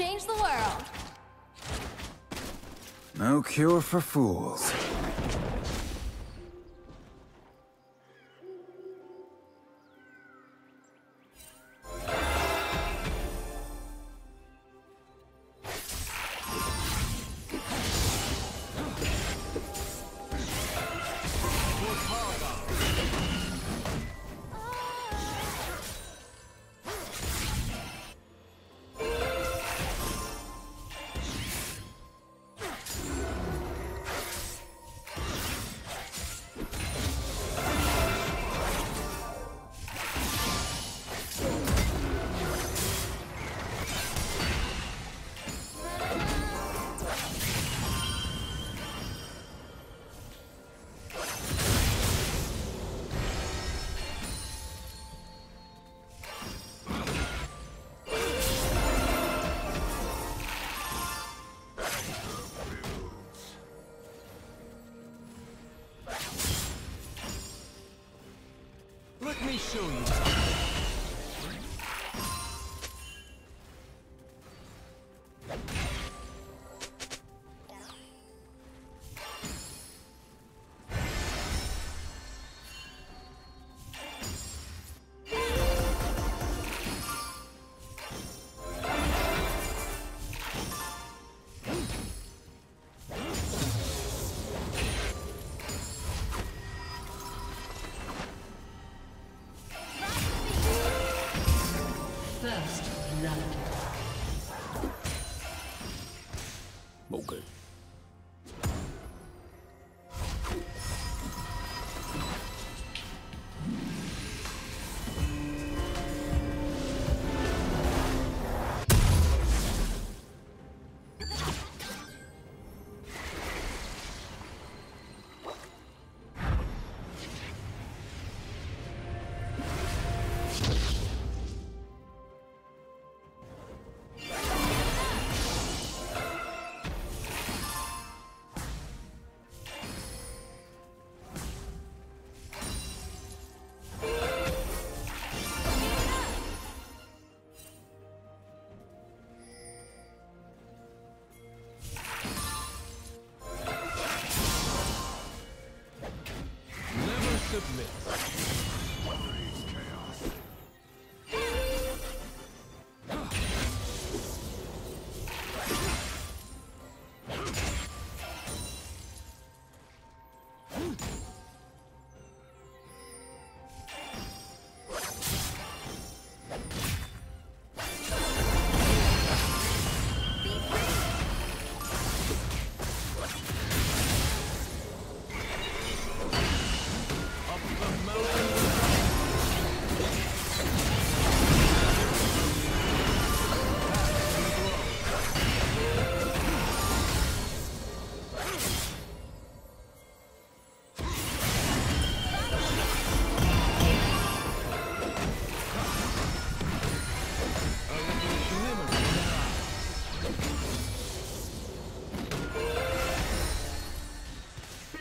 change the world. No cure for fools. Show you.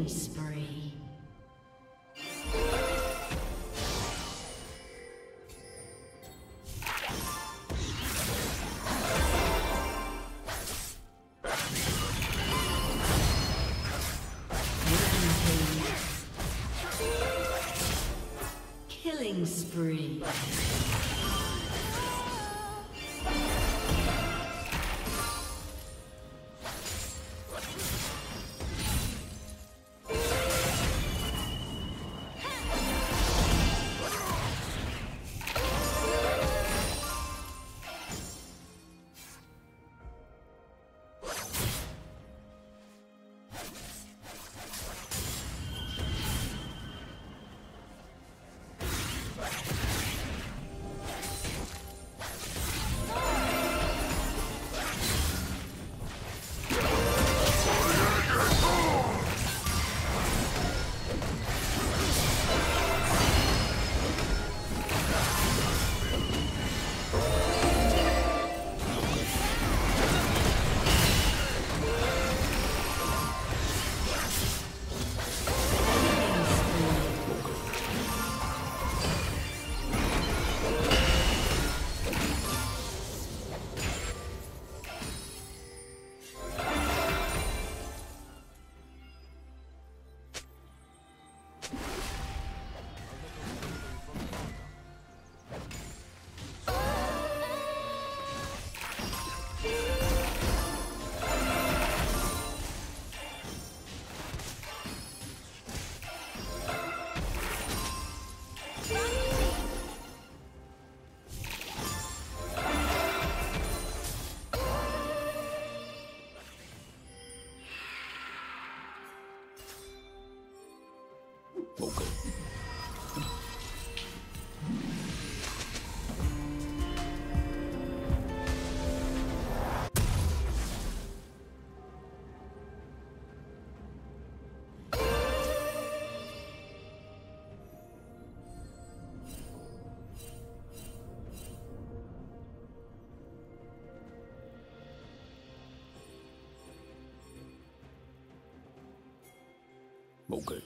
Killing spree. bầu cử. Bầu cử.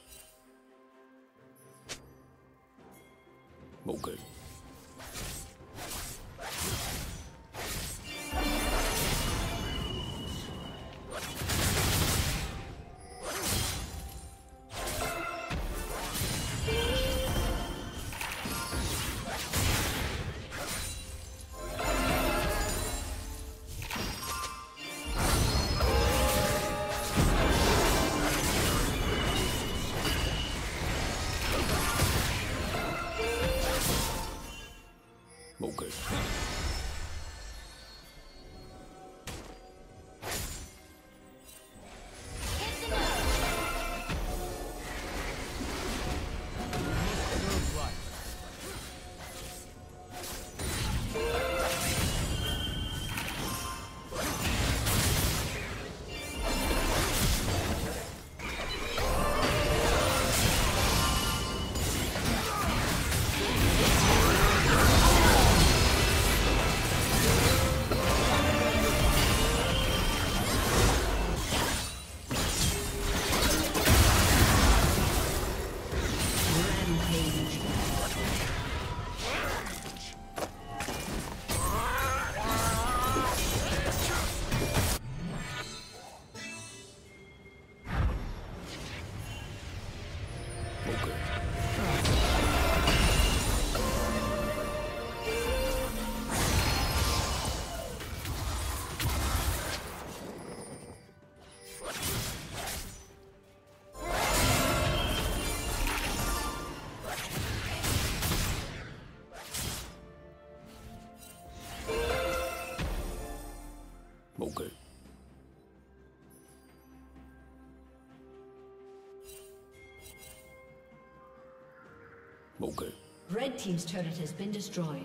Okay. Red Team's turret has been destroyed.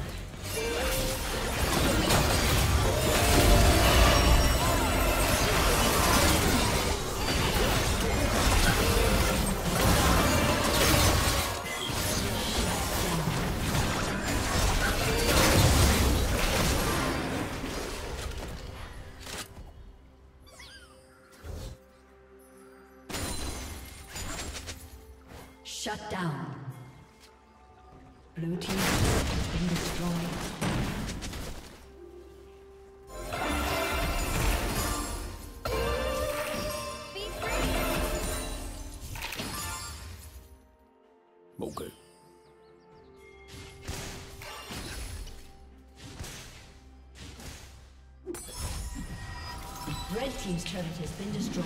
Okay. Red team's turret has been destroyed.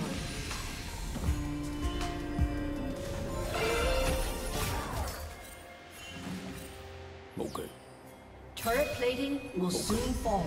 Okay. Turret plating will soon fall.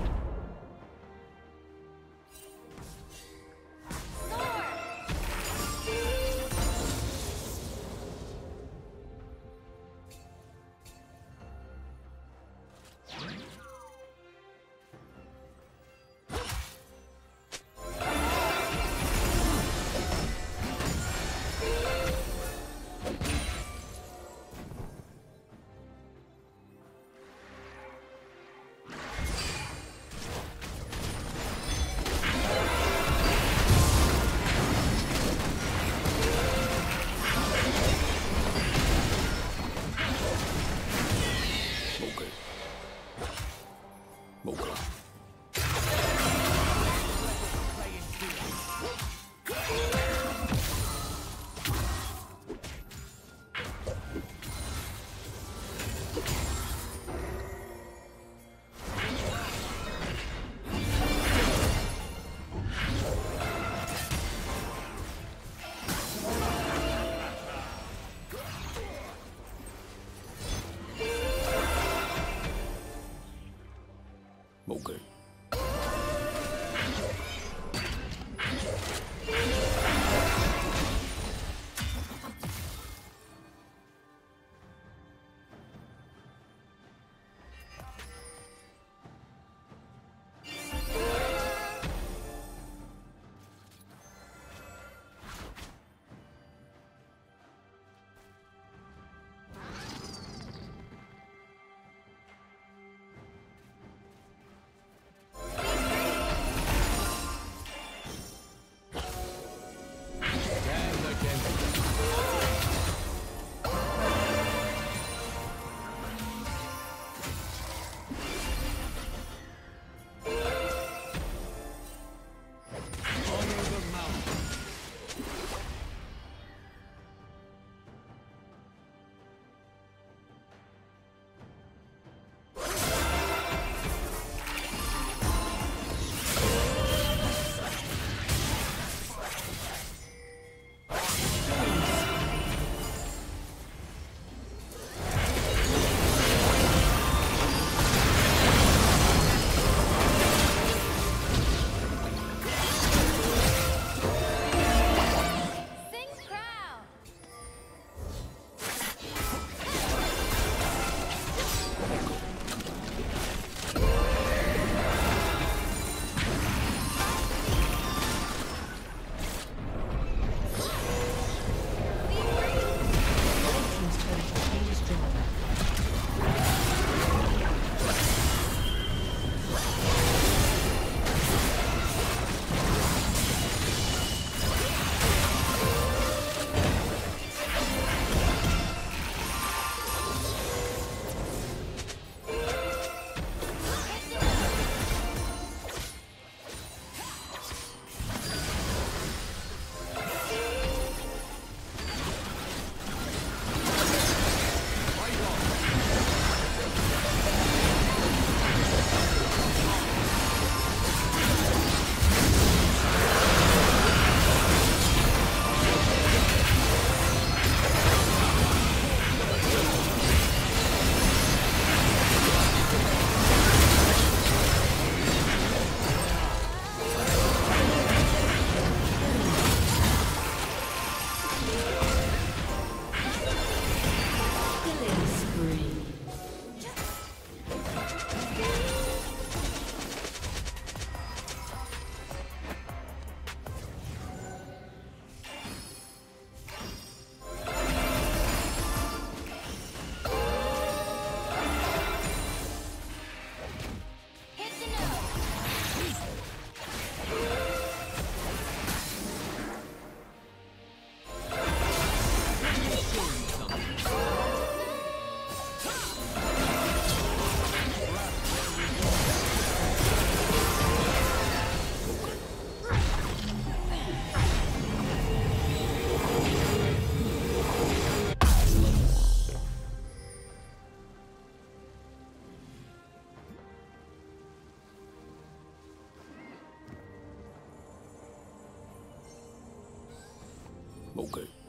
Okay.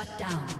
Shut down.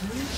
Blue